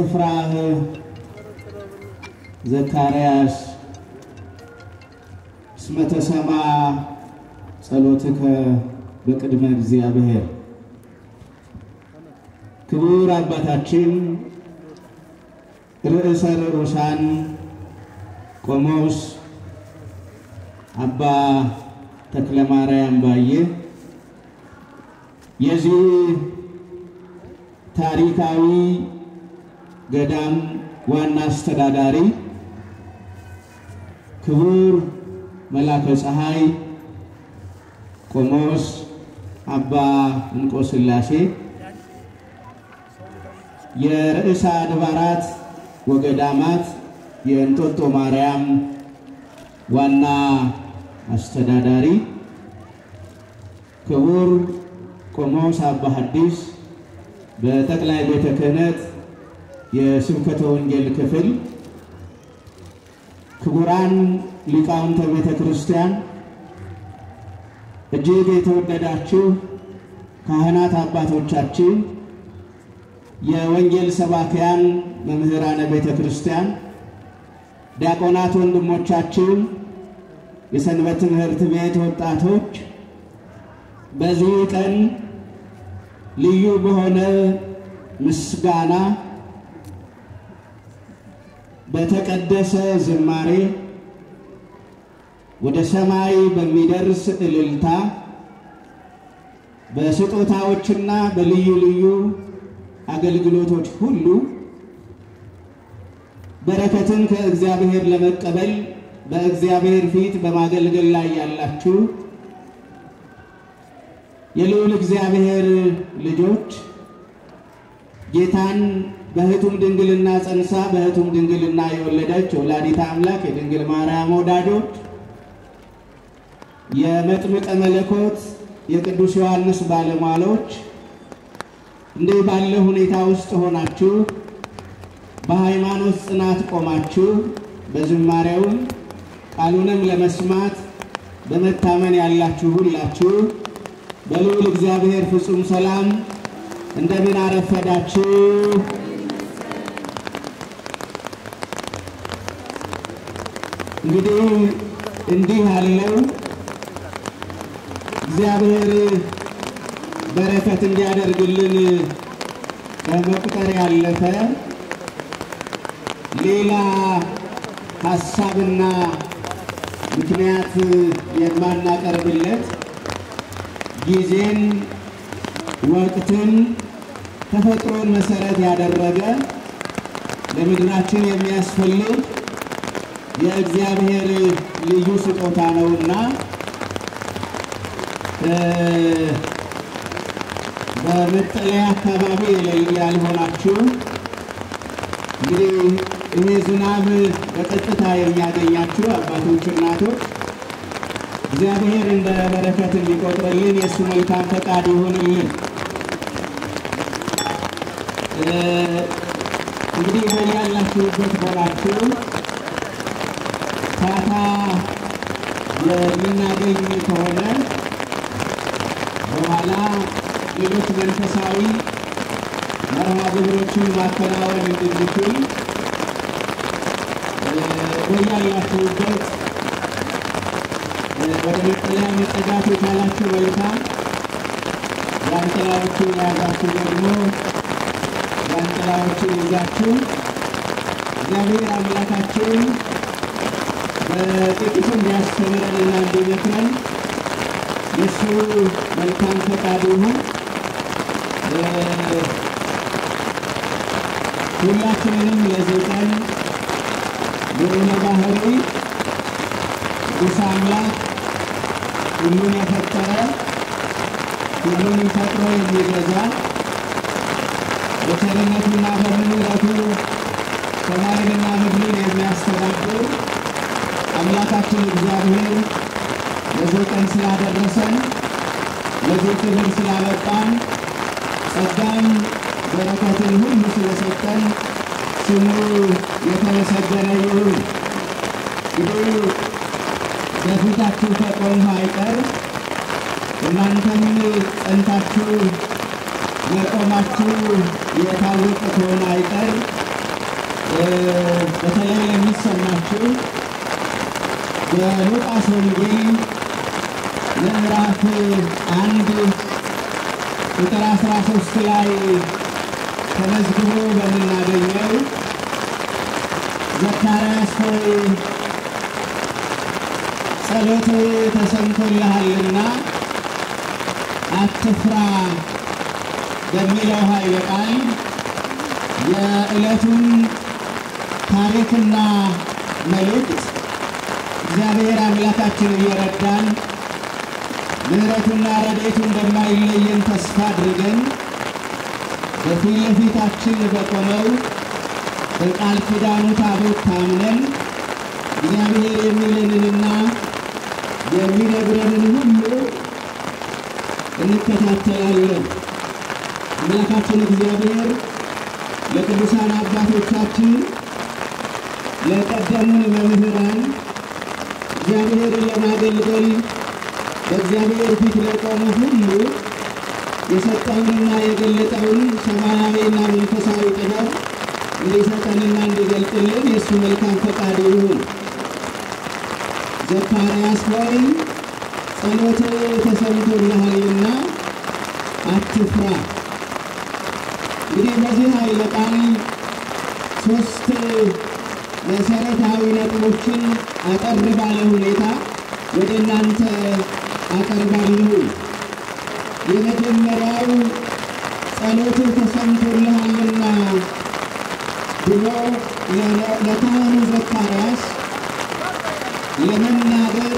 ኢትፍራህ ዘካርያስ እስመ ተሰማ ጸሎትከ በቅድመ እግዚአብሔር። ክቡር አባታችን ርዕሰ ርዑሳን ቆሞስ አባ ተክለ ማርያም ባየ የዚህ ታሪካዊ ገዳም ዋና አስተዳዳሪ፣ ክቡር መላከ ፀሐይ ቆሞስ አባ እንቆ ሥላሴ የርዕሰ አድባራት ወገዳማት የእንጦጦ ማርያም ዋና አስተዳዳሪ ክቡር ቆሞስ አባ ሐዲስ በጠቅላይ ቤተ ክህነት የስብከተ ወንጌል ክፍል፣ ክቡራን ሊቃውንተ ቤተ ክርስቲያን፣ እጅግ የተወደዳችሁ ካህናት አባቶቻችን፣ የወንጌል ሰባኪያን መምህራነ ቤተ ክርስቲያን፣ ዲያቆናት ወንድሞቻችን፣ የሰንበት ትምህርት ቤት ወጣቶች በዚህ ቀን ልዩ በሆነ ምስጋና በተቀደሰ ዝማሬ ወደ ሰማይ በሚደርስ እልልታ በስጦታዎችና በልዩ ልዩ አገልግሎቶች ሁሉ በረከትን ከእግዚአብሔር ለመቀበል በእግዚአብሔር ፊት በማገልገል ላይ ያላችሁ የልዑል እግዚአብሔር ልጆች ጌታን በሕቱም ድንግልና ጸንሳ በሕቱም ድንግልና የወለደች ወላዲተ አምላክ የድንግል ማርያም ወዳጆች የመጥምቀ መለኮት የቅዱስ ዮሐንስ ባለሟሎች እንዲህ ባለ ሁኔታ ውስጥ ሆናችሁ በሃይማኖት ጽናት ቆማችሁ በዝማሬውም ቃሉንም ለመስማት በመታመን ያላችሁ ሁላችሁ በልዑል እግዚአብሔር ፍጹም ሰላም እንደምን አረፈዳችሁ? እንግዲህ እንዲህ ያለው እግዚአብሔር በረከት እንዲያደርግልን ከመቁጠር ያለፈ ሌላ ሀሳብና ምክንያት የማናቀርብለት ጊዜን፣ ወቅትን፣ ተፈጥሮን መሰረት ያደረገ ለምድራችን የሚያስፈልግ የእግዚአብሔር ልዩ ስጦታ ነውና በመጠለያ አካባቢ ያልሆናችሁ እንግዲህ ይሄ ዝናብ በቀጥታ የሚያገኛችሁ አባቶች፣ እናቶች እግዚአብሔር እንደ በረከት እንዲቆጥርልን የእሱ መልካም ፈቃድ ይሆንልን። እንግዲህ በያላችሁበት ሆናችሁ ፋታ የምናገኝ ከሆነ በኋላ ሌሎች መንፈሳዊ መርሃ ግብሮችን ማከናወን እንድንችል በያላችሁበት ወደ መጠለያ መጠጋት የቻላችሁ መልካም፣ ጃንጥላዎችን የያዛችሁ ደግሞ ጃንጥላዎችን ይዛችሁ እግዚአብሔር አምላካችን በጥቂቱ እንዲያስተምረንና እንዲመክረን የእሱ መልካም ፈቃድ ይሁን። ሁላችንንም ለዚህ ቀን ልዑለ ባሕሪ ቅዱስ አምላክ ሁሉን የፈጠረ ሁሉን ፈጥሮ የሚገዛ በቸርነቱና በምሕረቱ ሰማይንና ምድርን የሚያስተዳድር አምላካችን እግዚአብሔር ለዚህ ቀን ስላደረሰን ለዚህ ክብር ስላበቃን ጸጋን በረከትን ሁሉ ስለሰጠን ስሙ የተመሰገነ ይሁን። ጸንታችሁ ከቆምሁ አይቀር እናንተም ጸንታችሁ መቆማችሁ የታወቀ ከሆነ አይቀር በተለይ የሚሰማችሁ በሉቃስ ወንጌል ምዕራፍ አንድ ቁጥር አስራ ሶስት ላይ ተመዝግቦ በምናገኘው ዘካርያስ ሆይ ጸሎት ተሰምቶልሃልና አትፍራ በሚለው ኃይለ ቃል የዕለቱን ታሪክና መልእክት እግዚአብሔር አምላካችን እየረዳን ምሕረቱና ረድኤቱ እንደማይለየን ተስፋ አድርገን በፊት ለፊታችን በቆመው በቃል ኪዳኑ ታቦት ታምነን እግዚአብሔር የሚለንንና የሚነግረንን ሁሉ እንከታተላለን። አምላካችን እግዚአብሔር ለቅዱሳን አባቶቻችን ለቀደሙን መምህራን እግዚአብሔርን ለማገልገል በእግዚአብሔር ፊት ለቆሙ ሁሉ የሰጠውንና የገለጠውን ሰማያዊና መንፈሳዊ ጥበብ እንዲሰጠንና እንዲገልጥልን የእሱ መልካም ፈቃድ ይሁን። ዘካርያስ ሆይ ጸሎት ተሰምቶልሃልና አትፍራ። እንግዲህ በዚህ ኃይለ ቃል ሶስት መሰረታዊ ነጥቦችን አጠር ባለ ሁኔታ ወደ እናንተ አቀርባለሁ። የመጀመሪያው ጸሎት ተሰምቶልሃልና ብሎ ለካህኑ ዘካርያስ ለመናገር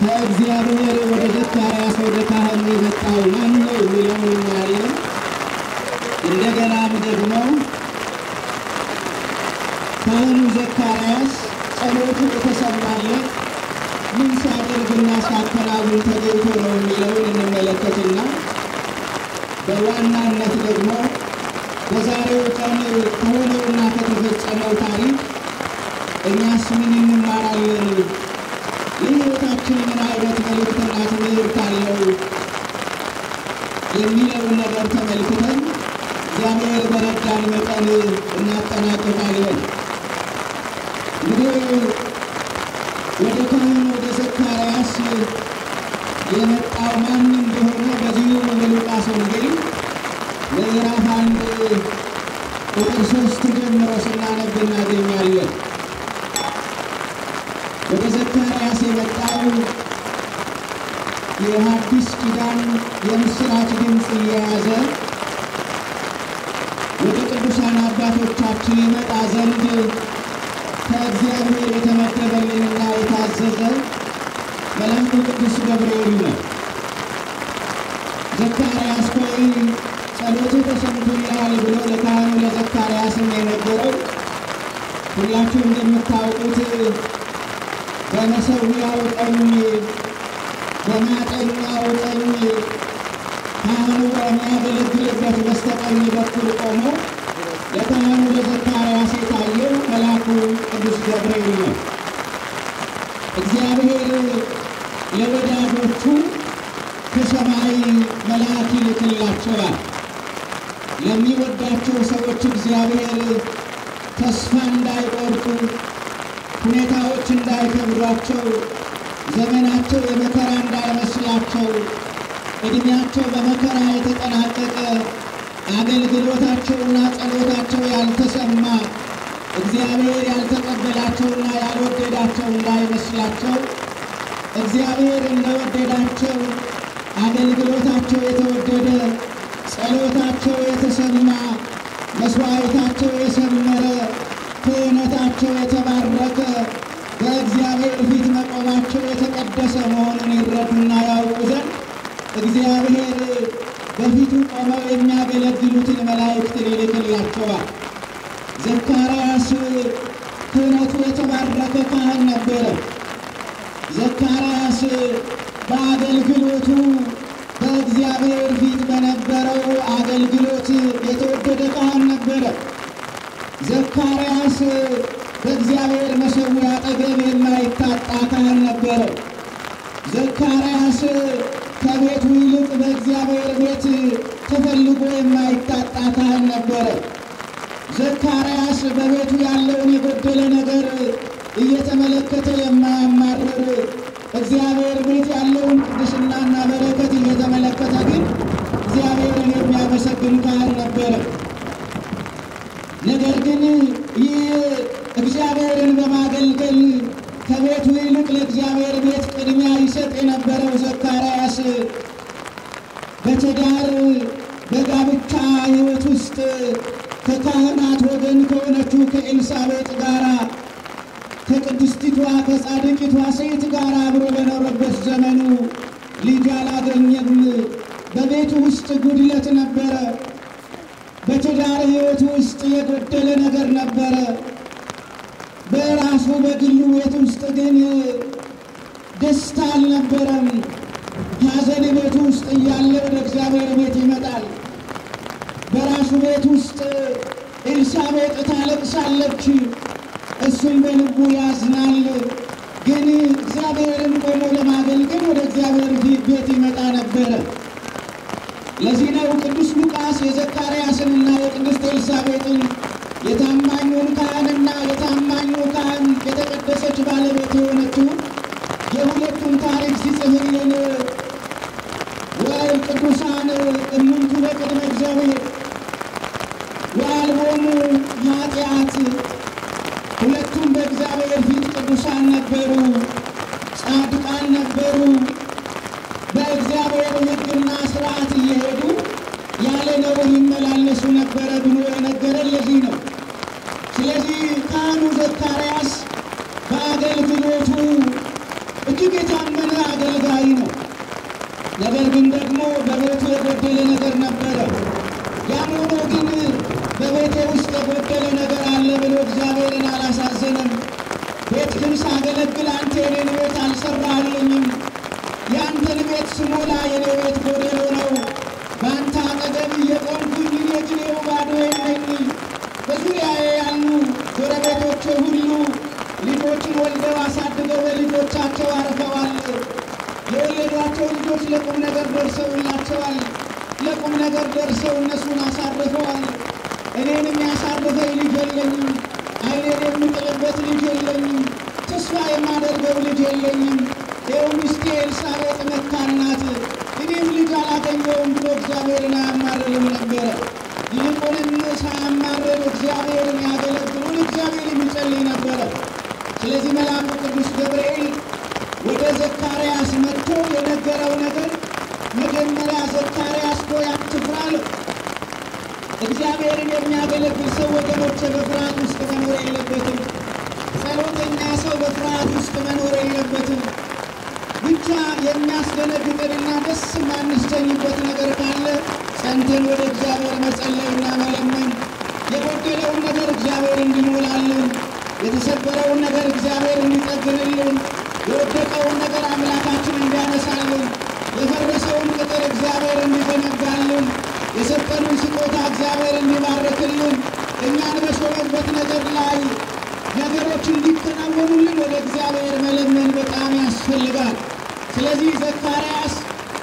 ከእግዚአብሔር ወደ ዘካርያስ ወደ ካህኑ የመጣው ማን ነው የሚለውን እናያለን። እንደገናም ደግሞ ካህኑ ዘካርያስ ጸሎቱ የተሰማለት ምን ሲያደርግና ሲያከናውን ተገኝቶ ነው የሚለውን እንመለከትና በዋናነት ደግሞ በዛሬው ቀን ከሆነውና ከተፈጸመው ታሪክ እኛስ ምን እንማራለን? የሕይወታችን ምን አይነት መልእክትና ትምህርት አለው? የሚለውን ነገር ተመልክተን እግዚአብሔር በረዳን መጠን እናጠናቅቃለን። እንግዲህ ወደ ካህኑ ወደ ዘካርያስ የመጣው ማን እንደሆነ በዚሁ በሉቃስ ወንጌል ምዕራፍ አንድ ቁጥር ሶስት ጀምሮ ስናነብ እናገኛለን። ወደ ዘካርያስ የመጣው የሐዲስ ኪዳን የምስራች ድምፅ እየያዘ ወደ ቅዱሳን አባቶቻችን ይመጣ ዘንድ ከእግዚአብሔር የተመደበልንና የታዘዘ መልአኩ ቅዱስ ገብርኤል ነው። ዘካርያስ ሆይ ጸሎትህ ተሰምቶልሃል ብሎ ለካህኑ ለዘካርያስም የነገረው ሁላችሁ እንደምታውቁት በመሠዊያው ቀኝ በማጠኛው ቀኝ ካህኑ በሚያገለግልበት በስተቀኝ በኩል ቆሞ ለካህኑ መልአኩ ቅዱስ ገብርኤል ነው። እግዚአብሔር ለወዳጆቹ ከሰማይ መልአክ ይልክላቸዋል። ለሚወዳቸው ሰዎች እግዚአብሔር ተስፋ እንዳይቆርጡ፣ ሁኔታዎች እንዳይከብዷቸው፣ ዘመናቸው የመከራ እንዳይመስላቸው፣ ዕድሜያቸው በመከራ የተጠናቀቀ አገልግሎታቸውና ጸሎታቸው ያልተሰማ እግዚአብሔር ያልተቀበላቸውና ያልወደዳቸው እንዳይመስላቸው እግዚአብሔር እንደወደዳቸው አገልግሎታቸው የተወደደ ጸሎታቸው የተሰማ መስዋዕታቸው የሰመረ ክህነታቸው የተባረከ በእግዚአብሔር ፊት መቆማቸው የተቀደሰ መሆኑን ይረዱና ያውቁ ዘንድ እግዚአብሔር በፊቱ ቆመው የሚያገለግሉትን መላእክት ይልክላቸዋል። ዘካርያስ ክህነቱ የተባረከ ካህን ነበረ። ዘካርያስ በአገልግሎቱ በእግዚአብሔር ፊት በነበረው አገልግሎት የተወደደ ካህን ነበረ። ዘካርያስ በእግዚአብሔር መሠዊያ አጠገብ የማይታጣ የማይታጣ ካህን ነበረ። ዘካርያስ ከቤቱ ይልቅ በእግዚአብሔር ቤት ተፈልጎ የማይታጣ ካህን ነበረ። ዘካርያስ በቤቱ ያለውን የጎደለ ነገር እየተመለከተ የማያማርር እግዚአብሔር ቤት ያለውን ቅድስናና በረከት እየተመለከተ ግን እግዚአብሔርን የሚያመሰግን ካህን ነበረ። ነገር ግን ይህ እግዚአብሔርን በማገልገል ከቤቱ ይልቅ ለእግዚአብሔር ቤት ቅድሚያ ይሰጥ የነበረው ዘካርያስ በትዳር በጋብቻ ሕይወት ውስጥ ከካህናት ወገን ከሆነችው ከኤልሳቤጥ ጋር ከቅድስቲቷ ከጻድቂቷ ሴት ጋር አብሮ በኖረበት ዘመኑ ልጅ አላገኘም። በቤቱ ውስጥ ጉድለት ነበረ። በትዳር ሕይወቱ ውስጥ የጎደለ ነገር ነበረ። በራሱ በግሉ ቤት ውስጥ ግን ደስታ አልነበረም። ሐዘን ቤቱ ውስጥ እያለ ወደ እግዚአብሔር ቤት ይመጣል። በራሱ ቤት ውስጥ ኤልሳቤጥ ታለቅሳለች፣ እሱም በልቡ ያዝናል። ግን እግዚአብሔርን ቆሞ ለማገልገል ወደ እግዚአብሔር ቤት ይመጣ ነበረ። ለዚህ ነው ቅዱስ ሉቃስ የዘካርያስንና የቅድስት ኤልሳቤጥን የታማኙን ካህንና የታማኙ ካህን የተቀደሰች ባለቤት የሆነችው የሁለቱን ታሪክ ሲጽፍልን ወይ ቅዱሳን እሙንቱ በቅድመ እግዚአብሔር ወአልቦሙ ኃጢአት፣ ሁለቱም በእግዚአብሔር ፊት ቅዱሳን ነበሩ፣ ጻድቃን ነበሩ። በእግዚአብሔር ሕግና ሥርዓት እየሄዱ ያለ ነውር ይመላለሱ ነበረ ብሎ የነገረን ለዚህ ነው። ስለዚህ ካህኑ ዘካርያስ በአገልግሎቱ እጅግ የታመነ አገልጋይ ነው። ነገር ግን ደግሞ በቤቱ የጎደለ ነገር ነበረ። ያም ሆኖ ግን በቤቴ ውስጥ የጎደለ ነገር አለ ብሎ እግዚአብሔርን አላሳዘንም። ቤትህን ሳገለግል አንተ የኔን ቤት አልሰራህልኝም። የአንተን ቤት ስሞላ የኔ ቤት ጎደሎ ነው። በአንተ አጠገብ እየቆምኩኝ እኔ ግን ይኸው በዙሪያዬ ያሉ ጎረቤቶቼ ሁሉ ልጆችን ወልደው አሳድገው በልጆቻቸው አርፈዋል። የወለዷቸው ልጆች ለቁም ነገር ደርሰውላቸዋል። ለቁም ነገር ደርሰው አሳርፈዋል። እኔንም ያሳርፈኝ ልጅ የለኝም። ዓይኔን የምጥልበት ልጅ የለኝም። ተስፋ የማደርገው ልጅ የለኝም። ይኸው ሚስቴ ኤልሳቤጥ መካን ናት፣ እኔም ልጅ አላገኘውም ብሎ እግዚአብሔርን አያማርርም ነበረ። ይልቁንም ሳያማርር እግዚአብሔርን ያገለግሉን እግዚአብሔር የሚጸልይ ነበረ። ስለዚህ መልአኩ ቅዱስ ገብርኤል ወደ ዘካርያስ መጥቶ የነገረው ነገር መጀመሪያ ዘካርያስ ሆይ አትፍራ እግዚአብሔርን የሚያገለግል ሰው ወገኖች በፍርሃት ውስጥ መኖር የለበትም። ጸሎተኛ ሰው በፍርሃት ውስጥ መኖር የለበትም። ብቻ የሚያስደነግጥንና ደስ የማንሰኝበት ነገር ካለ ጸንተን ወደ እግዚአብሔር መጸለይና መለመን፣ የጎደለውን ነገር እግዚአብሔር እንዲሞላልን፣ የተሰበረውን ነገር እግዚአብሔር እንዲጠግንልን፣ የወደቀውን ነገር አምላካችን እንዲያነሳልን፣ የፈረሰውን ቅጥር እግዚአብሔር እንዲገነባልን፣ የሰጠንን ስጦታ እግዚአብሔር እንዲባርክልን፣ እኛን በሾመበት ነገር ላይ ነገሮች እንዲከናወኑልን ወደ እግዚአብሔር መለመን በጣም ያስፈልጋል። ስለዚህ ዘካርያስ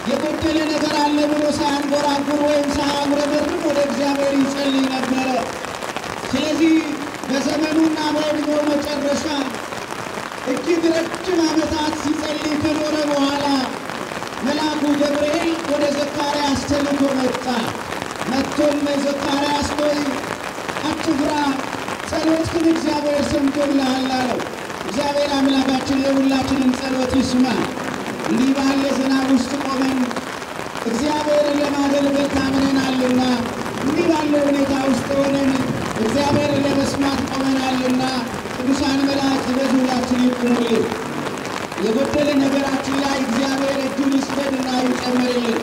የጎደለ ነገር አለ ብሎ ሳያንጎራጉር ወይም ሳያጉረመርም ወደ እግዚአብሔር ይጸልይ ነበረ። ስለዚህ በዘመኑና በዕድሜው መጨረሻ እጅግ ረጅም ዓመታት ሲጸልይ ከኖረ በኋላ መልአኩ ገብርኤል ወደ ዘካርያስ ተልኮ መጣ። መጥቶም ዘካርያስ ሆይ አትፍራ ጸሎትህን እግዚአብሔር ሰምቶልሃል አለው። እግዚአብሔር አምላካችን የሁላችንን ጸሎት ይስማ። እንዲህ ባለ ዝናብ ውስጥ ቆመን እግዚአብሔርን ለማገልገል ታምነናልና እንዲህ ባለ ሁኔታ ውስጥ ሆነን እግዚአብሔርን ለመስማት ቆመናልና ቅዱሳን መላእክት በዙሪያችን ይቁሙልን። የጎደለ ነገራችን ላይ እግዚአብሔር እጁን ይስደድና ይጨምርልን።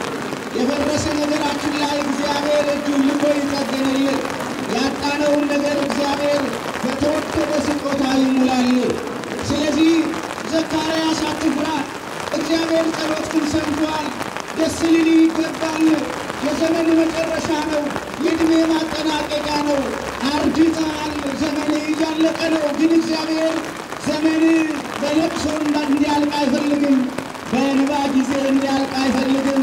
የፈረሰ ነገራችን ላይ እግዚአብሔር እጁን ልኮ ይጠግንልን። ያጣነውን ነገር እግዚአብሔር በተወደደ ስጦታ ይሙላልን። ስለዚህ ዘካርያስ አትፍራ፣ እግዚአብሔር ጸሎትህን ሰምቷል። ደስ ሊል ይገባል። የዘመን መጨረሻ ነው። የዕድሜ ማጠናቀቂያ ነው። አርጅተሃል። ዘመን እያለቀ ነው። ግን እግዚአብሔር ዘመን በለቅሶ እንዲያልቅ አይፈልግም። በእንባ ጊዜ እንዲያልቅ አይፈልግም።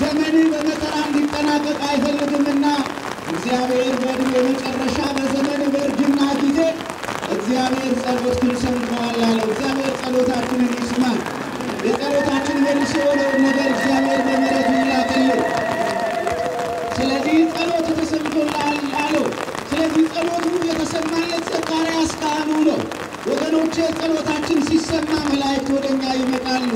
ዘመን በመከራ እንዲጠናቀቅ አይፈልግምና እግዚአብሔር በዕድሜ መጨረሻ በዘመን በእርጅና ጊዜ እግዚአብሔር ጸሎትን ሰምተዋል አለው። እግዚአብሔር ጸሎታችንን ይስማ። የጸሎታችን መልስ የሆነውን ነገር እግዚአብሔር በምሕረቱ ይላክልን። ስለዚህ ጸሎት ተሰምቶልሃል አለው። ስለዚህ ጸሎቱ የተሰማለት ዘካርያስ ካህኑ ነው። ወገኖቼ ጸሎታችን ሲሰማ መላእክት ወደ እኛ ይመጣሉ።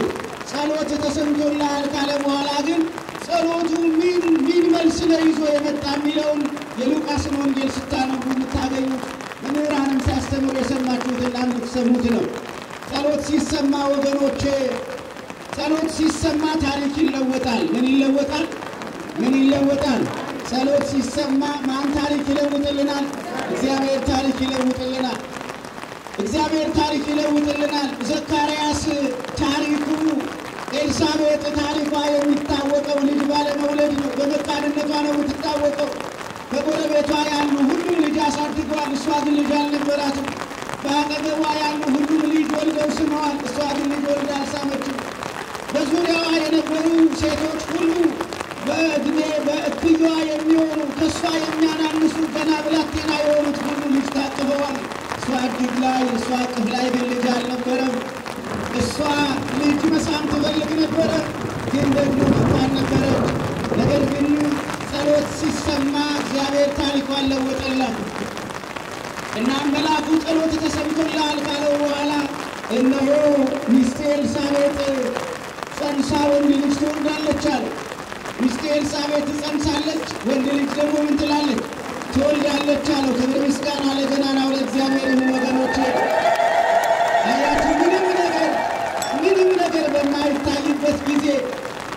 ጸሎት ተሰምቶልሃል ካለ በኋላ ግን ጸሎቱ ምን ምን መልስ ነው ይዞ የመጣ የሚለውን የሉቃስን ወንጌል ስታነቡ የምታገኙት መምህራንም ሲያስተምሩ የሰማችሁትን የምትሰሙት ነው። ጸሎት ሲሰማ ወገኖቼ ጸሎት ሲሰማ ታሪክ ይለወጣል። ምን ይለወጣል? ምን ይለወጣል? ጸሎት ሲሰማ ማን ታሪክ ይለውጥልናል? እግዚአብሔር ታሪክ ይለውጥልናል። እግዚአብሔር ታሪክ ይለውጥልናል። ዘካርያስ ታሪኩ ኤልሳቤጥ ታሪኳ የሚታወቀው ልጅ ባለመውለድ ነው። በመካንነቷ ነው የምትታወቀው። በጎረቤቷ ያሉ ሁሉ ልጅ አሳድገዋል። እሷ ግን ልጅ አልነበራትም። በአጠገቧ ያሉ ሁሉም ልጅ ወልደው ስመዋል። እሷ ግን ልጅ ወልዳ አልሳመችም። በዙሪያዋ የነበሩ ሴቶች ሁሉ በእድሜ በእኩያዋ የሚሆኑ ከእሷ የሚያናንሱ ገና ብላቴና የሆኑት ሁሉ ልጅ ታቅፈዋል። እሷ እጅግ ላይ እሷ እቅፍ ላይ ግን ልጅ አልነበረም። እሷ ልጅ መሳም ትፈልግ ነበረ፣ ግን ደግሞ ነበረች። ነገር ግን ጸሎት ሲሰማ እግዚአብሔር ታሪኳን ለወጠላት እና መልአኩ ጸሎት ተሰምቶልሃል ካለው በኋላ እነሆ ሚስቴ ኤልሳቤጥ ጸንሳ ወንድ ልጅ ትወልዳለች አለ። ሚስቴ ኤልሳቤጥ ትጸንሳለች፣ ወንድ ልጅ ደግሞ ምን ትላለች? ትወልዳለች አለው። ክብር ምስጋና ለገናናው ለእግዚአብሔር ይሁን ወገኖቼ። አያችሁ ምንም ነገር ምንም ነገር በማይታይበት ጊዜ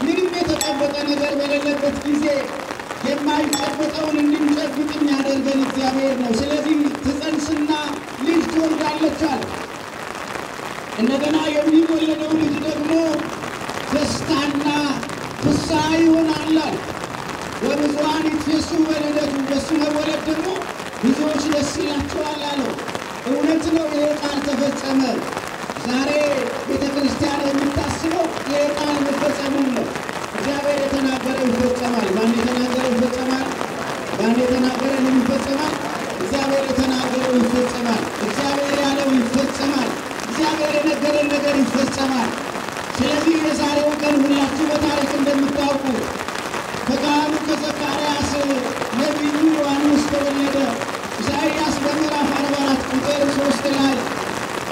ምንም የተጠበቀ ነገር በሌለበት ጊዜ የማይጨበጠውን እንድንጨብጥ የሚያደርገን እግዚአብሔር ነው። ስለዚህ ትጸንስና ልጅ ትወልዳለች እንደገና የሚወለደው ልጅ ደግሞ ደስታና ፍስሐ ይሆናል አለ። ይትፌሱ በልደቱ በሱ መወለድ ደግሞ ብዙዎች ደስ ይላቸዋል አለው። እውነት ነው። ይሄ ቃል ተፈጸመ። ዛሬ ቤተ ክርስቲያን የምታስበው ይሄ ቃል መፈጸሙን ነው። እግዚአብሔር የተናገረው ይፈጸማል። ማን የተናገረው ይፈጸማል? ማን የተናገረ ምን ይፈጸማል? እግዚአብሔር የተናገረው ይፈጸማል። እግዚአብሔር ያለው ይፈጸማል። እግዚአብሔር የነገረን ነገር ይፈጸማል። ስለዚህ የዛሬው ቀን ሁላችሁ በታሪክ እንደምታውቁ ከካህኑ ከዘካርያስ ነቢዩ ዮሐንስ ተወለደ። ኢሳይያስ በምዕራፍ አርባ አራት ቁጥር ሶስት ላይ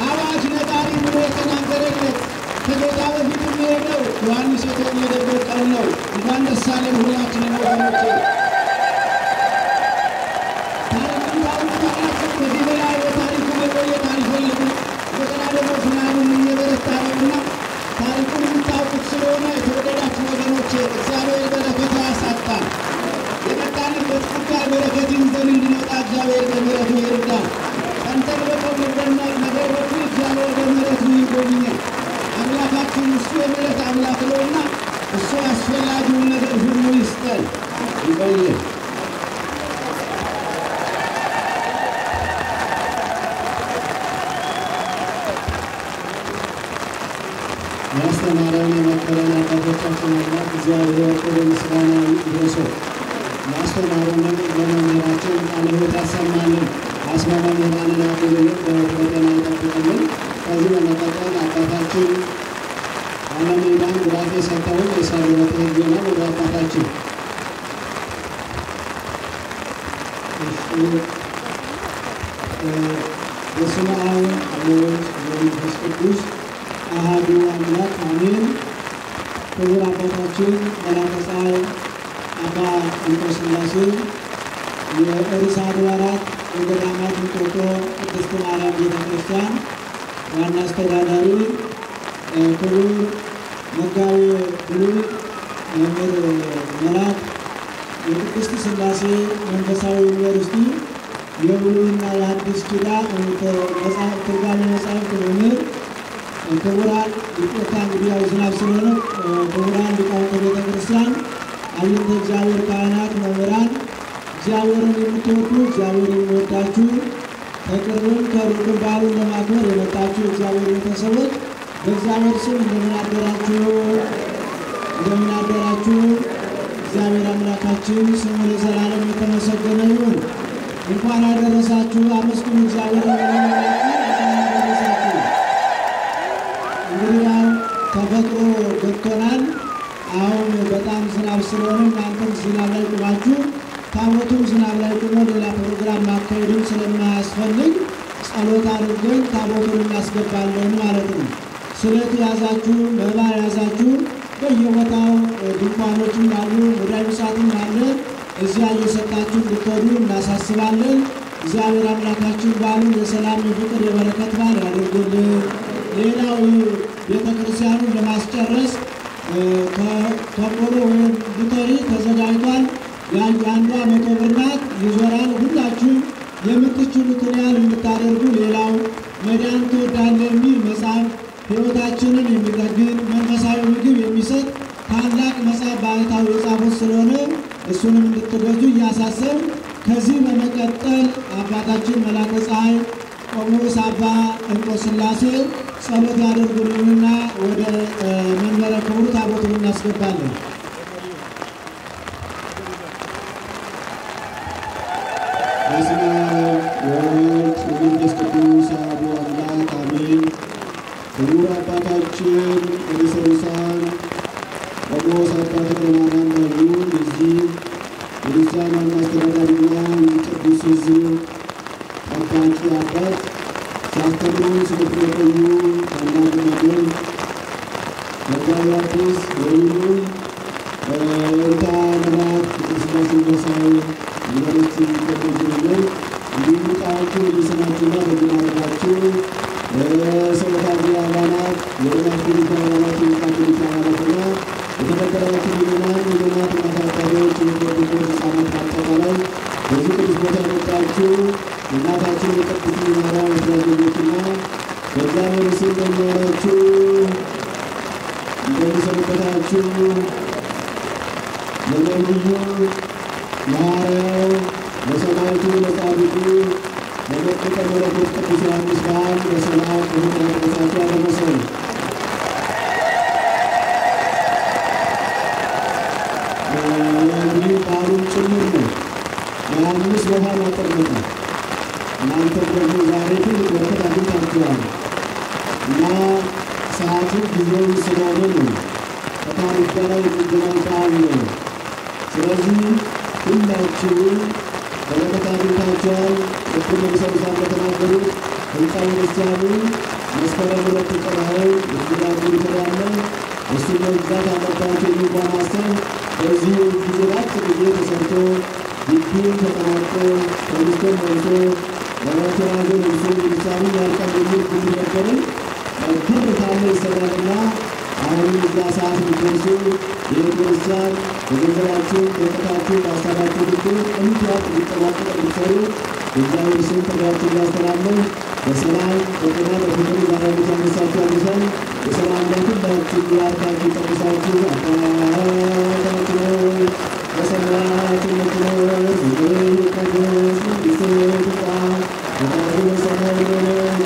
አዋጅ ነጋሪ ብሎ የተናገረለት ከጌታ በፊት የሚሄደው ዮሐንስ የተወለደበት እንኳን ደስ አለን ሁላችንም ወገኖቼ። ታሪኩን ታውቁታላችሁ። ከዚህ በላይ በታሪኩ መቆየት አልፈልግም። እንደገና ደግሞ ዝናቡም እየበረታ ነውና ታሪኩን የምታውቁት ስለሆነ የተወደዳችሁ ወገኖቼ እግዚአብሔር በረከት ያሳጣል። የመጣንበት ጉዳይ በረከት ይዘን እንድንወጣ እግዚአብሔር ነገር በኩል እግዚአብሔር በምሕረቱ ይጎብኛል። አምላካችን እሱ የምሕረት አምላክ ነውና አስፈላጊውን ነገር ሁሉ ይስጠን። ይቆየን። ያስተማረን የመከረን አባቶቻችን አምላክ እግዚአብሔር ክብር ምስጋና ይድረሰው። ያስተማሩንን ለመምህራችን ቃለ ሕይወት ያሰማልን፣ አስመ መምህራንን ያክብርልን፣ በጤና ይጠብቅልን። ከዚህ በመቀጠል አባታችን አለሜዳን ጉዳት የሰጠውን የሰሩበት ሕግ ነው። ወደ አባታችን በስመ አብ ወወልድ ወመንፈስ ቅዱስ አሃዱ አምላክ አሜን። ክቡር አባታችን መላከ ፀሐይ አባ እንጦ ሥላሴ የርዕሰ አድባራት ወገዳማት እንጦጦ ቅድስት ማርያም ቤተ ክርስቲያን ዋና አስተዳዳሪ፣ ክቡር መጋቤ ብሉይ መምህር መላክ የቅድስት ሥላሴ መንፈሳዊ ዩኒቨርሲቲ የብሉይና የሐዲስ ኪዳን ትርጓሜ መጻሕፍት መምህር ክቡራን ይቅርታ እንግዲህ ያው ዝናብ ስለሆነ ክቡራን ሊቃውንተ ቤተ ክርስቲያን፣ አብያተ እግዚአብሔር ካህናት፣ መምህራን፣ እግዚአብሔርን የምትወዱ እግዚአብሔርን የሚወዳችሁ ከቅርብም ከሩቅም በዓሉን ለማክበር የመጣችሁ እግዚአብሔር ቤተሰቦች በእግዚአብሔር ስም እንደምን አደራችሁ? እግዚአብሔር አምላካችን ስሙ ለዘላለም የተመሰገነ ይሁን። እንኳን አደረሳችሁ። አመስግኑ እግዚአብሔር እንግዲህ ያው ተፈጥሮ ገብቶናል። አሁን በጣም ዝናብ ስለሆነ እናንተም ዝናብ ላይ ቁማችሁ ታቦቱም ዝናብ ላይ ቁሞ ሌላ ፕሮግራም ማካሄድም ስለማያስፈልግ ጸሎት አድርገን ታቦቱን እናስገባለን ማለት ነው። ስለት ያዛችሁ፣ መባ ያዛችሁ በየቦታው ድንኳኖችም አሉ፣ ሙዳይ ምሳትም አለ። እዚያ እየሰጣችሁ እንድትሄዱ እናሳስባለን። እግዚአብሔር አምላካችን በዓሉን የሰላም የፍቅር፣ የበረከት በዓል ያደርግልን። ሌላው ቤተ ክርስቲያኑን ለማስጨረስ ተቆሎ ወይም ቡተሪ ተዘጋጅቷል። የአንዷ መቶ ብር ናት፣ ይዞራል። ሁላችሁም የምትችሉትን ያህል የምታደርጉ ሌላው መዳን ትወዳለህ የሚል መጽሐፍ ሕይወታችንን የሚጠግን መንፈሳዊ ምግብ የሚሰጥ ታላቅ መጽሐፍ ባህታዊ የጻፉት ስለሆነ እሱንም እንድትገዙ እያሳሰብ ከዚህ በመቀጠል አባታችን መላከ ፀሐይ ቆሞስ አባ እንቆ ጸሎት ያደርጉልንና ወደ መንበረ ክቡር ታቦቱን እናስገባለን። በስመ አብ ወወልድ ወመንፈስ ቅዱስ አሐዱ አምላክ አሜን። ክቡር አባታችን ርዕሰ ልሳን ቆሞስ አባ ተክለ ማርያም ባሉ የዚህ የቤተክርስቲያን ዋና አስተዳዳሪና የቅዱስ ሕዝብ ጠባቂ አባት ሲያስተምሩ ስለቆዩ ታላቅ ነገር መጋቢ ሐዲስ ወይኑ እንታ ነባት ቅዱስ ሥላሴ መሳይ ዩኒቨርሲቲ ኮሌጅ እንዲሁም ሊቃውንቱ በየስማችሁና በየማዕረጋችሁ ሰበታዊ አባላት፣ የልማት ኮሚቴ አባላት፣ የልማት ኮሚቴ አባላትና የተከበራችሁ ምዕመናን፣ ሕፃናት በአጠቃላይ በዚህ ቅዱስ ቦታ የመጣችሁ የእናታችን የቅድስት ማርያም ልጆችና በእግዚአብሔር ስም ለነቢዩ ለሐዋርያው ለሰማዕቱ ለጻድቁ ለመጥምቀ መለኮት ቅዱስ ዮሐንስ በዓል በሰላም በፍቅር አደረሳችሁ አደረሰን። እንግዲህ በዓሉም ጭምር ነው። ዮሐንስ ውሃ አጠመቀ። እናንተም ደግሞ ዛሬ ትልቅ በረከት አግኝታችኋል እና ሰዓቱም ጊዜው ስለሆነ ነው። ከታሪክ ጋር በዓል ነው። ስለዚህ ሁላችሁም በረከት አግኝታችኋል። ቅድም ለምሰብሳ እንደተናገሩት ህንፃ ቤተክርስቲያኑ መስከረም ሁለት ቀናውን እንግዳ ሚትላለ እሱ መግዛት ጊዜ ተሰርቶ ግቢው ተጠናቆ ከሚስቶን መልሶ ለመተራዞ ልብሶ ቤተክርስቲያኑ ያልቃል የሚል እዛ ሰዓት የሚደርሱ የቤተክርስቲያን በገንዘባችሁ በእውቀታችሁ በሀሳባችሁ እንዲሰሩ እግዚአብሔር ስም ጥሪያችሁን ያስተላልፍ። በሰላም በጤና በፍቅር ዛሬዎች ያነሳችሁ አድርሰን የሰላም ላይ ሁላችሁ ያርካችሁ ጠቅሳችሁ ትምጣ ፈቃድህ በሰማይ እንደሆነች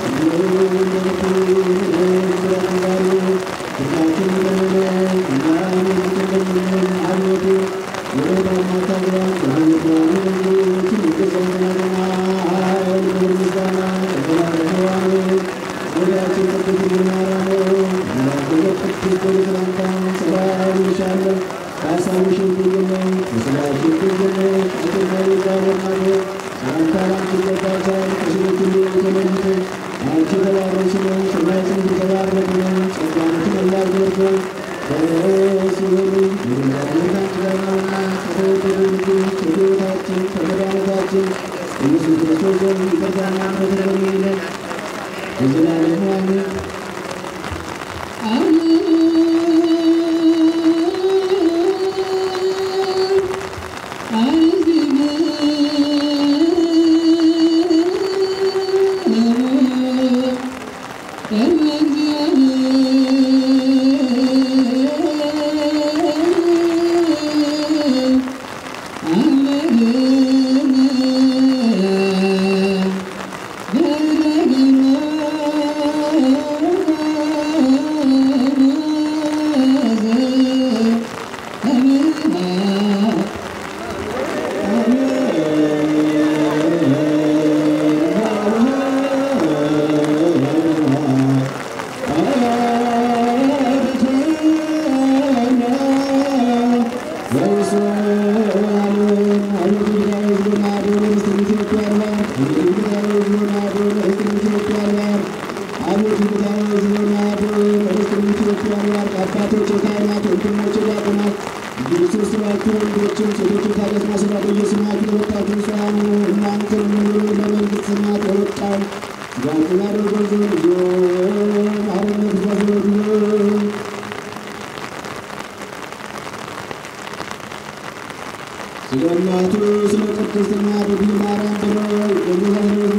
ስለ እናቱ ስለ ቅድስት እናቱ ድንግል ማርያም ብለው የሚያደርጉ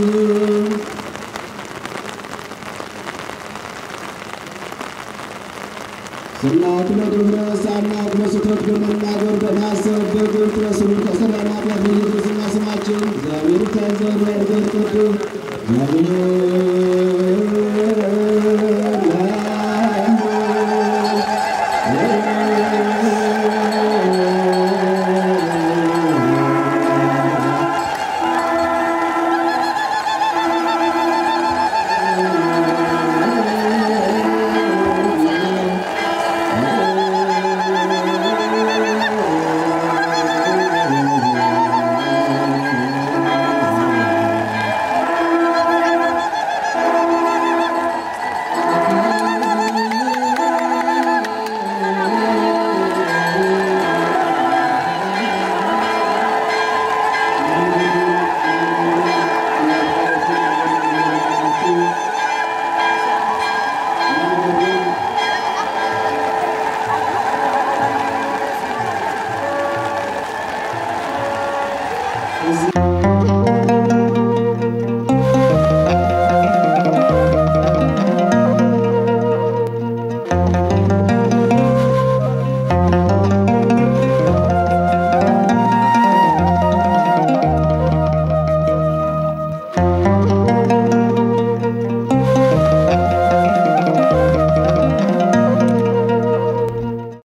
ስናት በድፍረት ሳናት በስህተት በመናገር በማሰብ በግልጥ በስውር ከሰራናት በኢየሱስና ስማችን እግዚአብሔር ይታዘን ያድርገን ቅዱስ። እግዚአብሔር